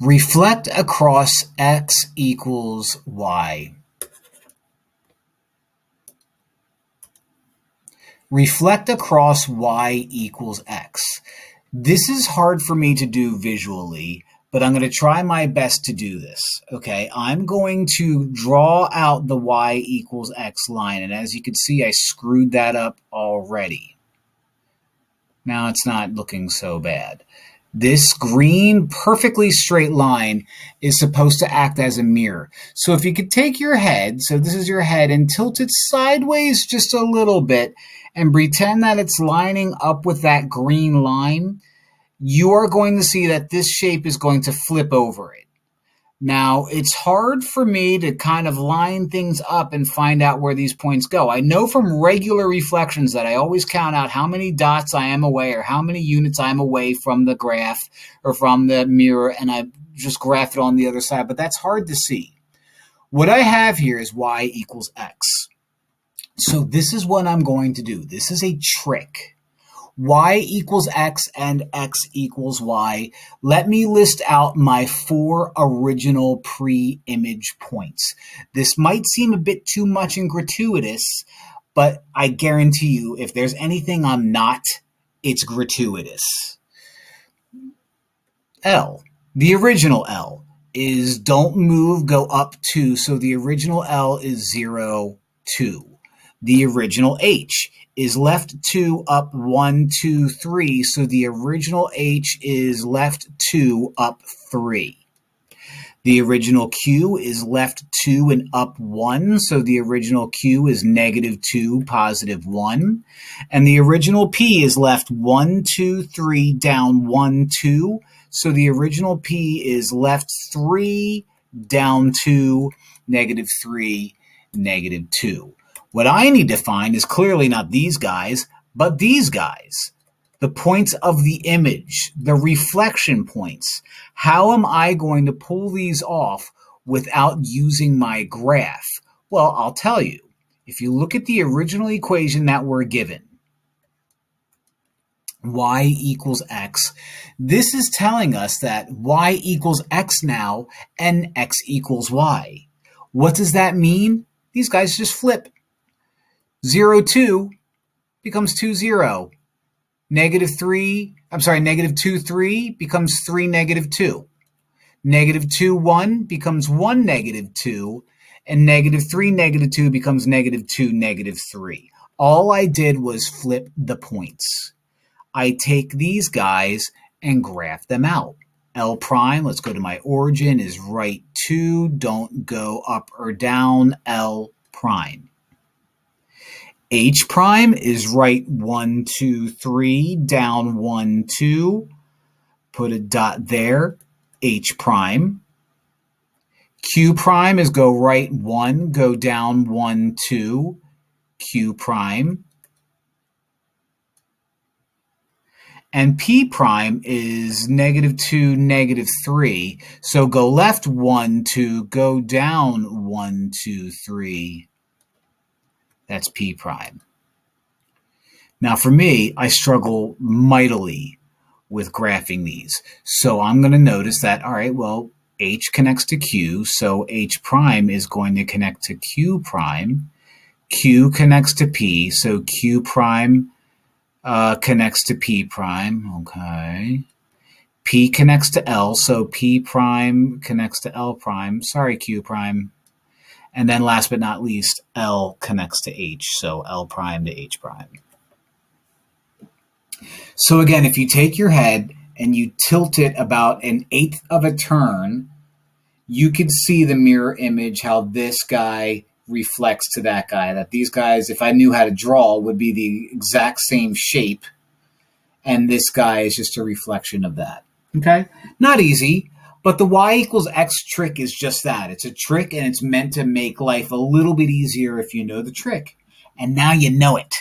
Reflect across x equals y. Reflect across y equals x. This is hard for me to do visually, but I'm going to try my best to do this. Okay, I'm going to draw out the y equals x line, and as you can see, I screwed that up already. Now it's not looking so bad. This green, perfectly straight line is supposed to act as a mirror. So if you could take your head, so this is your head, and tilt it sideways just a little bit and pretend that it's lining up with that green line, you are going to see that this shape is going to flip over it. Now, it's hard for me to kind of line things up and find out where these points go. I know from regular reflections that I always count out how many dots I am away or how many units I'm away from the graph or from the mirror, and I just graph it on the other side, but that's hard to see. What I have here is y equals x. So this is what I'm going to do. This is a trick y equals x and x equals y, let me list out my four original pre-image points. This might seem a bit too much and gratuitous, but I guarantee you, if there's anything I'm not, it's gratuitous. L, the original L, is don't move, go up 2, so the original L is 0, 2. The original H is left 2 up one, two, three. So the original H is left 2 up 3. The original Q is left 2 and up 1, so the original Q is negative 2, positive 1. And the original P is left 1, 2, 3, down 1, 2, so the original P is left 3, down 2, negative 3, negative 2. What I need to find is clearly not these guys, but these guys. The points of the image, the reflection points. How am I going to pull these off without using my graph? Well, I'll tell you. If you look at the original equation that we're given, y equals x, this is telling us that y equals x now and x equals y. What does that mean? These guys just flip. 0, 2 becomes 2, 0. Negative 3, I'm sorry, negative 2, 3 becomes 3, negative 2. Negative 2, 1 becomes 1, negative 2. And negative 3, negative 2 becomes negative 2, negative 3. All I did was flip the points. I take these guys and graph them out. L prime, let's go to my origin, is right 2. Don't go up or down. L prime. H prime is right one, two, three, down one, two. Put a dot there. H prime. Q prime is go right one, go down one, two. Q prime. And P prime is negative two, negative three. So go left one, two, go down one, two, three. That's P prime. Now for me, I struggle mightily with graphing these. So I'm going to notice that, all right, well, H connects to Q, so H prime is going to connect to Q prime. Q connects to P, so Q prime uh, connects to P prime. Okay. P connects to L, so P prime connects to L prime. Sorry, Q prime. And then last but not least, L connects to H, so L prime to H prime. So again, if you take your head and you tilt it about an eighth of a turn, you can see the mirror image, how this guy reflects to that guy. That these guys, if I knew how to draw, would be the exact same shape. And this guy is just a reflection of that. Okay? Not easy, but the y equals x trick is just that. It's a trick and it's meant to make life a little bit easier if you know the trick. And now you know it.